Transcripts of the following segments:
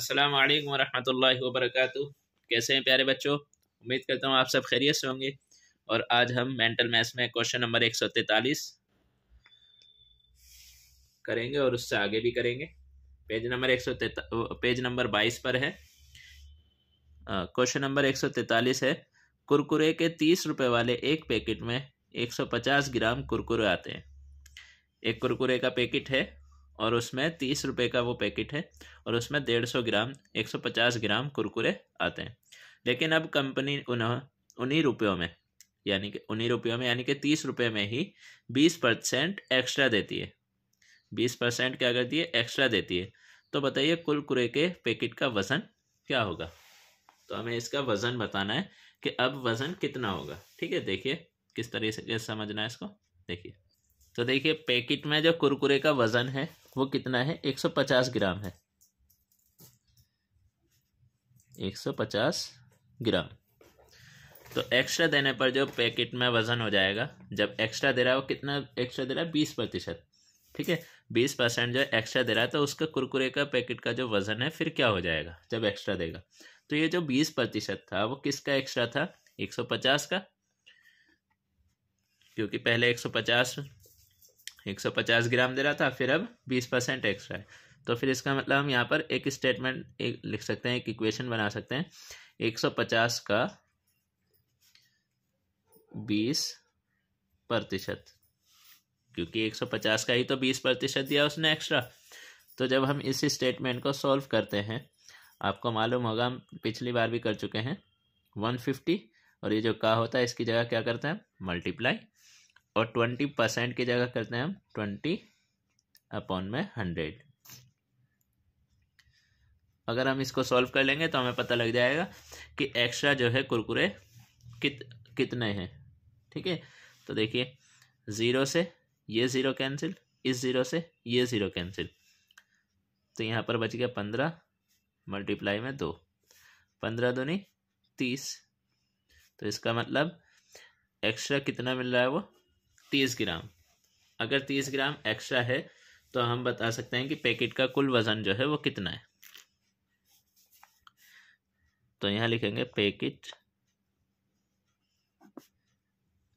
अस्सलाम वालेकुम रहमतुल्लाहि व बरकातुहू कैसे हैं प्यारे बच्चों? उम्मीद करता हूँ आप सब खैरियत से होंगे। और आज हम मेंटल मैथ्स में क्वेश्चन नंबर एक सौ तैतालीस करेंगे और उससे आगे भी करेंगे। पेज नंबर एक सौ पेज नंबर बाईस पर है। क्वेश्चन नंबर एक सौ तैतालीस है। कुरकुरे के तीस रुपए वाले एक पैकेट में एक सौ पचास ग्राम कुरकुरे आते हैं। एक कुरकुरे का पैकेट है। और उसमें तीस रुपये का वो पैकेट है और उसमें डेढ़ सौ ग्राम, एक सौ पचास ग्राम कुरकुरे आते हैं। लेकिन अब कंपनी उन्हें उन्हीं रुपयों में, यानी कि उन्हीं रुपयों में, यानी कि तीस रुपये में ही बीस परसेंट एक्स्ट्रा देती है। बीस परसेंट क्या करती है? एक्स्ट्रा देती है। तो बताइए कुरकुरे के पैकेट का वज़न क्या होगा? तो हमें इसका वज़न बताना है कि अब वज़न कितना होगा। ठीक है, देखिए किस तरीके से समझना है इसको। देखिए तो देखिए पैकेट में जो कुरकुरे का वज़न है वो कितना है? एक सौ पचास ग्राम है। एक सौ पचास ग्राम। तो एक्स्ट्रा देने पर जो पैकेट में वज़न हो जाएगा, जब एक्स्ट्रा दे रहा है, वो कितना एक्स्ट्रा दे रहा है? बीस प्रतिशत। ठीक है? बीस परसेंट जो एक्स्ट्रा दे रहा है तो उसका कुरकुरे का पैकेट का जो वज़न है, फिर क्या हो जाएगा, जब एक्स्ट्रा देगा? तो ये जो बीस प्रतिशत था, वो किसका एक्स्ट्रा था? एक सौ पचास का। क्योंकि पहले एक सौ पचास एक सौ पचास ग्राम दे रहा था, फिर अब बीस परसेंट एक्स्ट्रा है। तो फिर इसका मतलब हम यहाँ पर एक स्टेटमेंट एक लिख सकते हैं, एक इक्वेशन बना सकते हैं। एक सौ पचास का बीस प्रतिशत, क्योंकि एक सौ पचास का ही तो बीस प्रतिशत दिया उसने एक्स्ट्रा तो जब हम इस स्टेटमेंट को सॉल्व करते हैं, आपको मालूम होगा, हम पिछली बार भी कर चुके हैं। वन फिफ्टी और ये जो का होता है, इसकी जगह क्या करते हैं? मल्टीप्लाई और ट्वेंटी परसेंट की जगह करते हैं हम ट्वेंटी अपॉन में हंड्रेड। अगर हम इसको सॉल्व कर लेंगे तो हमें पता लग जाएगा कि एक्स्ट्रा जो है कुरकुरे कित, कितने हैं। ठीक है? तो देखिए, ज़ीरो से ये ज़ीरो कैंसिल, इस ज़ीरो से ये ज़ीरो कैंसिल। तो यहाँ पर बच गया पंद्रह, मल्टीप्लाई में दो। पंद्रह दूनी तीस। तो इसका मतलब एक्स्ट्रा कितना मिल रहा है वो? तीस ग्राम। अगर तीस ग्राम एक्स्ट्रा है तो हम बता सकते हैं कि पैकेट का कुल वज़न जो है वो कितना है। तो यहाँ लिखेंगे पैकेट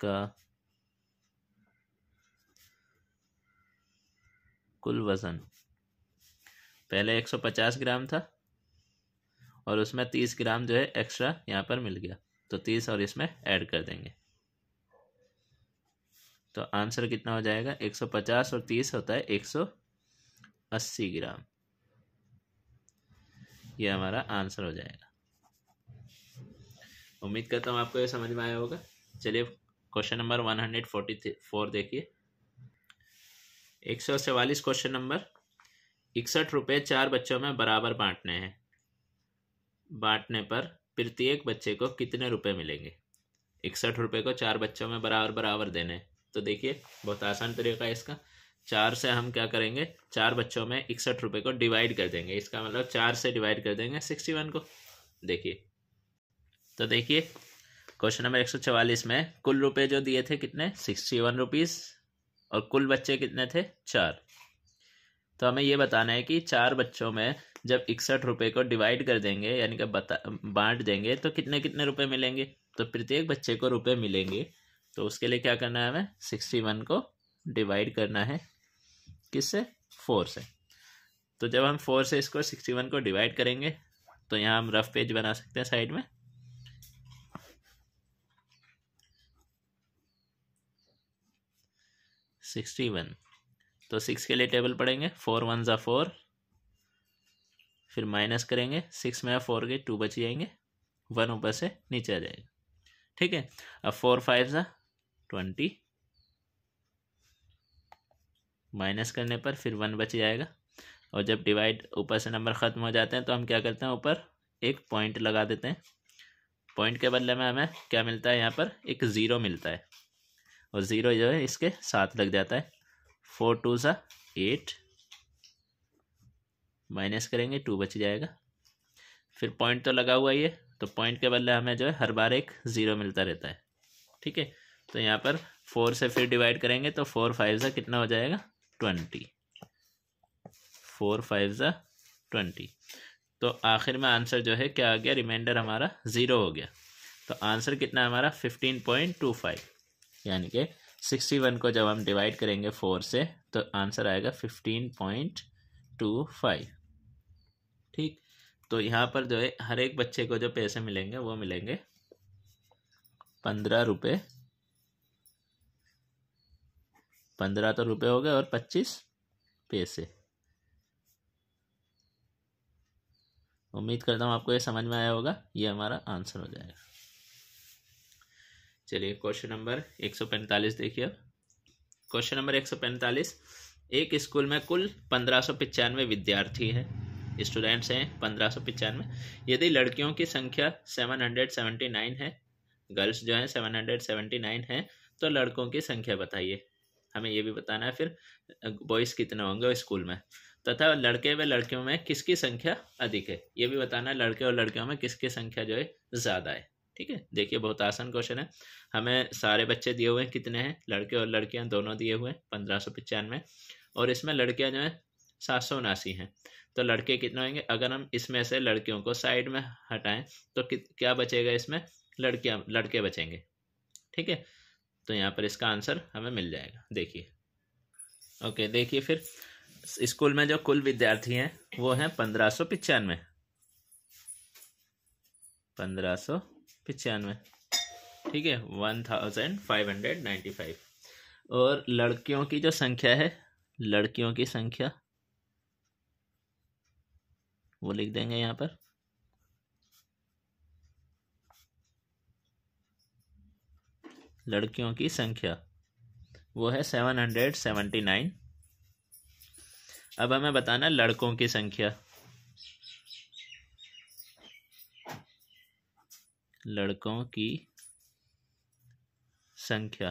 का कुल वज़न। पहले 150 ग्राम था और उसमें 30 ग्राम जो है एक्स्ट्रा यहाँ पर मिल गया। तो 30 और इसमें ऐड कर देंगे। तो आंसर कितना हो जाएगा? 150 और 30 होता है 180 ग्राम। ये हमारा आंसर हो जाएगा। उम्मीद करता हूँ आपको ये समझ में आया होगा। चलिए, question number one hundred forty four देखिए। एक सौ चवालीस क्वेश्चन नंबर, इकसठ रुपये चार बच्चों में बराबर बांटने हैं। बांटने पर प्रत्येक बच्चे को कितने रुपए मिलेंगे? इकसठ रुपये को चार बच्चों में बराबर बराबर देने। तो देखिए, बहुत आसान तरीका है इसका। चार से हम क्या करेंगे? चार बच्चों में इकसठ रुपये को डिवाइड कर देंगे। इसका मतलब चार से डिवाइड कर देंगे सिक्सटी वन को। देखिए। तो देखिए, क्वेश्चन नंबर एक सौ चवालीस में कुल रुपए जो दिए थे कितने? सिक्सटी वन रुपीज़ और कुल बच्चे कितने थे? चार। तो हमें ये बताना है कि चार बच्चों में जब इकसठ रुपये को डिवाइड कर देंगे, यानी कि बांट देंगे तो कितने कितने रुपए मिलेंगे? तो प्रत्येक बच्चे को रुपए मिलेंगे। तो उसके लिए क्या करना है हमें? सिक्सटी वन को डिवाइड करना है। किससे? फोर से। तो जब हम फोर से इसको सिक्सटी वन को डिवाइड करेंगे तो यहाँ हम रफ पेज बना सकते हैं साइड में। Sixty one. तो सिक्स के लिए टेबल पढ़ेंगे फोर वन ज़ा फोर फिर माइनस करेंगे। सिक्स में फोर के टू बच जाएँगे। वन ऊपर से नीचे आ जाएगा। ठीक है? अब फोर फाइव ज़ा ट्वेंटी माइनस करने पर फिर वन बच जाएगा। और जब डिवाइड ऊपर से नंबर ख़त्म हो जाते हैं तो हम क्या करते हैं, ऊपर एक पॉइंट लगा देते हैं। पॉइंट के बदले में हमें क्या मिलता है यहाँ पर? एक ज़ीरो मिलता है। और ज़ीरो जो है, इसके साथ लग जाता है। फोर टू सा एट माइनस करेंगे, टू बच जाएगा। फिर पॉइंट तो लगा हुआ ही है तो पॉइंट के बदले हमें जो है, हर बार एक ज़ीरो मिलता रहता है। ठीक है? तो यहाँ पर फोर से फिर डिवाइड करेंगे तो फोर फाइव ज़ा कितना हो जाएगा? ट्वेंटी फोर फाइव ज़ा ट्वेंटी तो आखिर में आंसर जो है क्या आ गया? रिमाइंडर हमारा ज़ीरो हो गया. तो आंसर कितना है हमारा? फिफ्टीन पॉइंट टू फाइव यानी कि सिक्सटी वन को जब हम डिवाइड करेंगे फोर से तो आंसर आएगा फिफ्टीन पॉइंट टू फाइव ठीक? तो यहाँ पर जो है, हर एक बच्चे को जो पैसे मिलेंगे, वो मिलेंगे पंद्रह रुपये पंद्रह तो रुपये हो गए और पच्चीस पैसे। उम्मीद करता हूँ आपको ये समझ में आया होगा। ये हमारा आंसर हो जाएगा। चलिए, क्वेश्चन नंबर एक सौ पैंतालीस देखिए अब। क्वेश्चन नंबर एक सौ पैंतालीस। एक स्कूल में कुल पंद्रह सौ पचानवे विद्यार्थी हैं। स्टूडेंट्स हैं पंद्रह सौ पचानवे। यदि लड़कियों की संख्या सेवन हंड्रेड सेवेंटी नाइन है, गर्ल्स जो हैं सेवन हंड्रेड सेवेंटी नाइन है तो लड़कों की संख्या बताइए। हमें ये भी बताना है फिर बॉयज़ कितने होंगे स्कूल में? तथा लड़के व लड़कियों में किसकी संख्या अधिक है? ये भी बताना है लड़के और लड़कियों में किसकी संख्या जो है ज़्यादा है। ठीक है? देखिए, बहुत आसान क्वेश्चन है। हमें सारे बच्चे दिए हुए हैं, कितने हैं? लड़के और लड़कियाँ दोनों दिए हुए हैं, पंद्रह सौ पचानवे। और इसमें लड़कियाँ जो है, सात सौ उनासी हैं। तो लड़के कितने होंगे? अगर हम इसमें से लड़कियों को साइड में हटाएँ तो क्या बचेगा इसमें? लड़कियाँ, लड़के बचेंगे। ठीक है? तो यहाँ पर इसका आंसर हमें मिल जाएगा। देखिए। ओके, देखिए फिर। स्कूल में जो कुल विद्यार्थी हैं, वो हैं पंद्रह सौ पिचानवे। पंद्रह सौ पिचानवे। ठीक है? One thousand five hundred ninety five. और लड़कियों की जो संख्या है, लड़कियों की संख्या, वो लिख देंगे यहाँ पर। लड़कियों की संख्या। वो है सेवन हंड्रेड सेवेंटी नाइन अब हमें बताना लड़कों की संख्या। लड़कों की संख्या।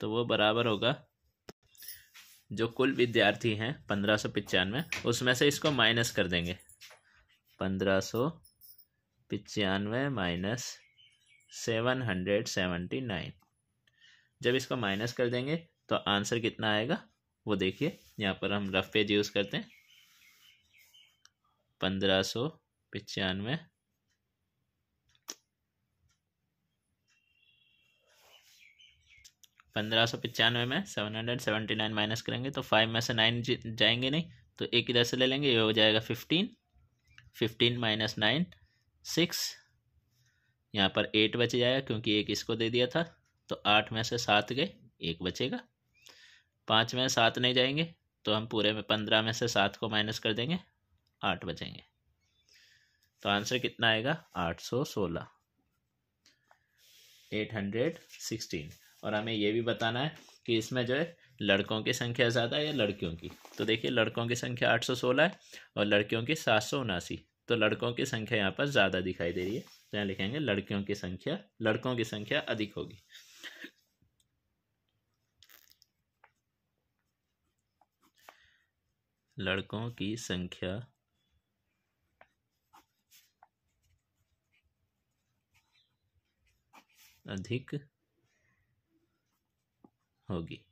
तो वो बराबर होगा। जो कुल विद्यार्थी हैं, पंद्रह सौ पचानवे, उसमें से इसको माइनस कर देंगे। पंद्रह सौ पचानवे minus seven hundred seventy nine. जब इसको माइनस कर देंगे तो आंसर कितना आएगा? वो देखिए, यहाँ पर हम रफ पेज यूज़ करते हैं। पंद्रह सौ पचानवे। पंद्रह सौ पचानवे में seven hundred seventy nine minus करेंगे तो फाइव में से नाइन जाएँगे नहीं तो एक इधर से ले लेंगे, ये हो जाएगा fifteen fifteen minus nine six यहाँ पर एट बच जाएगा क्योंकि एक इसको दे दिया था तो आठ में से सात गए, एक बचेगा। पाँच में सात नहीं जाएँगे तो हम पूरे में पंद्रह में से सात को माइनस कर देंगे, आठ बचेंगे। तो आंसर कितना आएगा? आठ सौ सोलह। एट हंड्रेड सिक्सटीन और हमें ये भी बताना है कि इसमें जो है, लड़कों की संख्या ज़्यादा है या लड़कियों की? तो देखिए, लड़कों की संख्या आठ सौ सोलह है और लड़कियों की सात सौ उनासी। तो लड़कों की संख्या यहाँ पर ज़्यादा दिखाई दे रही है। यहाँ लिखेंगे? लड़कियों की संख्या, लड़कों की संख्या अधिक होगी। लड़कों की संख्या अधिक होगी।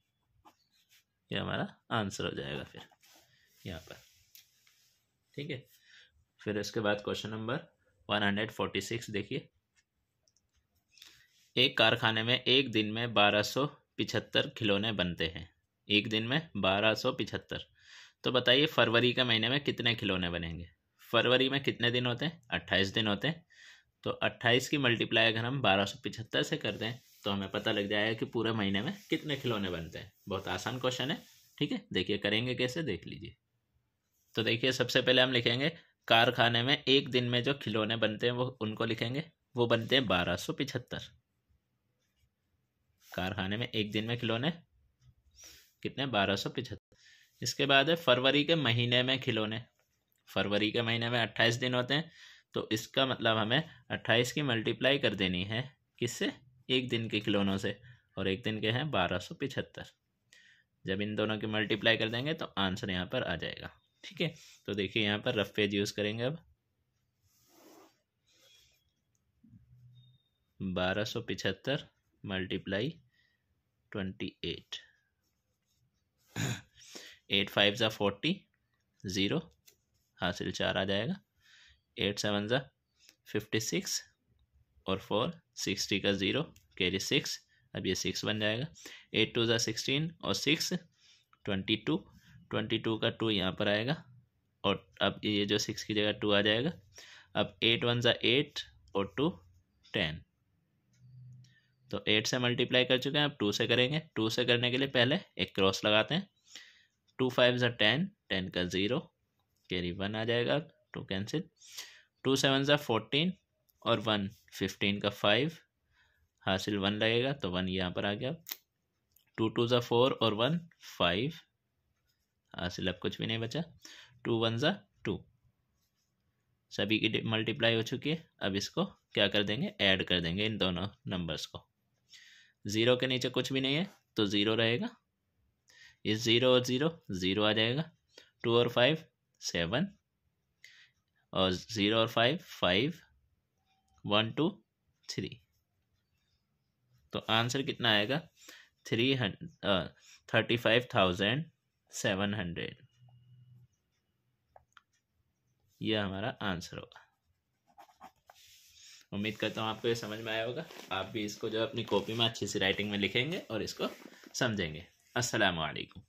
ये हमारा आंसर हो जाएगा फिर, यहाँ पर। ठीक है? फिर इसके बाद question number one hundred forty six देखिए। एक कारखाने में एक दिन में बारह सौ पिछहत्तर खिलौने बनते हैं। एक दिन में बारह सौ पिछहत्तर। तो बताइए, फरवरी के महीने में कितने खिलौने बनेंगे? फरवरी में कितने दिन होते हैं? अट्ठाईस दिन होते हैं। तो अट्ठाईस की मल्टीप्लाई अगर हम बारह सौ पिछहत्तर से कर दें तो हमें पता लग जाएगा कि पूरे महीने में कितने खिलौने बनते हैं। बहुत आसान क्वेश्चन है, ठीक है? देखिए, करेंगे कैसे? देख लीजिए। तो देखिए, सबसे पहले हम लिखेंगे कारखाने में एक दिन में जो खिलौने बनते हैं, वो उनको लिखेंगे? वो बनते हैं बारह सौ पिछहत्तर। कारखाने में एक दिन में खिलौने? कितने? बारह सौ पिछहत्तर। इसके बाद है, फरवरी के महीने में खिलौने। फरवरी के महीने में अट्ठाईस दिन होते हैं तो इसका मतलब हमें अट्ठाईस की मल्टीप्लाई कर देनी है किससे? एक दिन के खिलौनों से, और एक दिन के हैं बारह सौ पिछहत्तर। जब इन दोनों की मल्टीप्लाई कर देंगे तो आंसर यहाँ पर आ जाएगा। ठीक है? तो देखिए, यहाँ पर रफ पेज यूज़ करेंगे अब। बारह सौ पिछहत्तर multiply twenty eight eight five ज़ा फोर्टी ज़ीरो हासिल चार आ जाएगा। एट सेवन ज़ा फिफ्टी सिक्स और फोर सिक्सटी का ज़ीरो कैरी सिक्स अब ये सिक्स बन जाएगा। एट टू ज़ा सिक्सटीन और six twenty two twenty two का टू यहाँ पर आएगा और अब ये जो सिक्स की जगह टू आ जाएगा। अब एट वन ज़ा एट और टू टेन तो एट से मल्टीप्लाई कर चुके हैं, अब टू से करेंगे। टू से करने के लिए पहले एक क्रॉस लगाते हैं। टू फाइव ज़ा टेन टेन का ज़ीरो कैरी वन आ जाएगा टू कैंसिल टू सेवन ज़ा फोर्टीन और वन फिफ्टीन का फाइव हासिल वन लगेगा तो वन यहाँ पर आ गया। टू टू ज़ा फोर और वन फाइव हासिल अब कुछ भी नहीं बचा। टू वन ज़ा टू। सभी की मल्टीप्लाई हो चुकी है। अब इसको क्या कर देंगे? ऐड कर देंगे इन दोनों नंबर्स को। ज़ीरो के नीचे कुछ भी नहीं है तो ज़ीरो रहेगा। ये ज़ीरो और ज़ीरो ज़ीरो आ जाएगा। टू और फाइव सेवन और ज़ीरो और five five one two three तो आंसर कितना आएगा? Three hundred thirty five thousand seven hundred. यह हमारा आंसर होगा। उम्मीद करता हूँ आपको ये समझ में आया होगा। आप भी इसको जो अपनी कॉपी में अच्छी सी राइटिंग में लिखेंगे और इसको समझेंगे। अस्सलाम वालेकुम